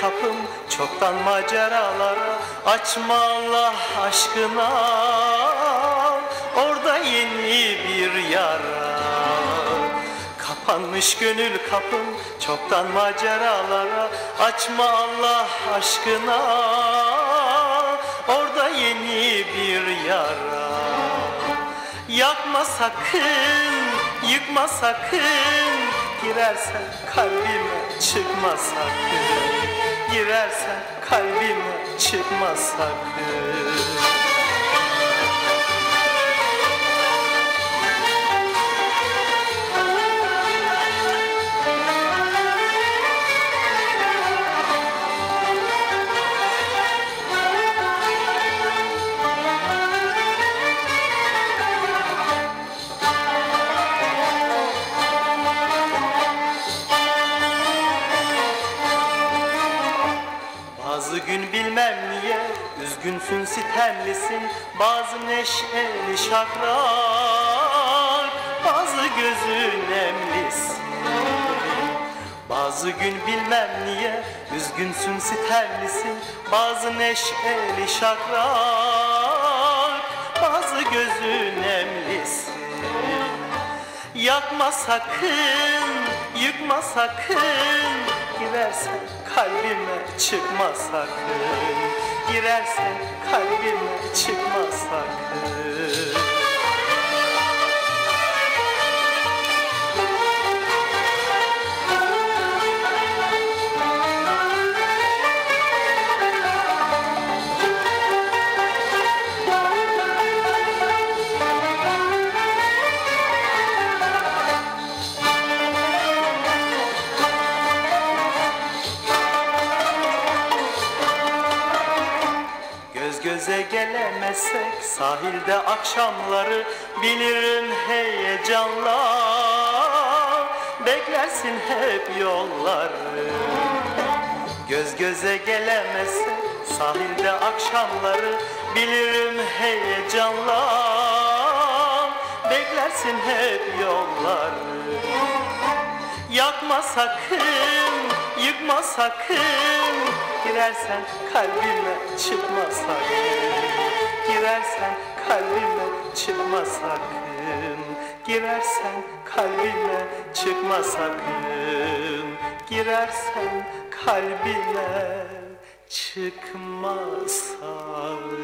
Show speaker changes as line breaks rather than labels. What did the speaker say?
kapım çoktan maceralara Açma Allah aşkına Orada yeni bir yara Kapanmış gönül kapım çoktan maceralara Açma Allah aşkına Orada yeni bir yara Yakma sakın, yıkma sakın Girersen kalbime çıkma sakın Girersen kalbime çıkma sakın bilmem niye. Üzgünsün sitemlisin. Bazı neşeli şakrak Bazı gözün nemlisin. Bazı gün bilmem niye. Üzgünsün sitemlisin. Bazı neşeli şakrak Bazı gözün nemlisin. Yakma sakın, yıkma sakın. Girersen kalbime çıkma sakın. Girersen kalbime çıkma göze gelemezsek sahilde akşamları bilirim heyecanla beklersin hep yolları. Göz göze gelemezsek sahilde akşamları bilirim heyecanla beklersin hep yolları. Yakma sakın, yıkma sakın Girersen kalbime çıkma sakın. Girersen kalbime çıkma sakın. Girersen kalbime çıkma sakın. Girersen kalbime çıkma sakın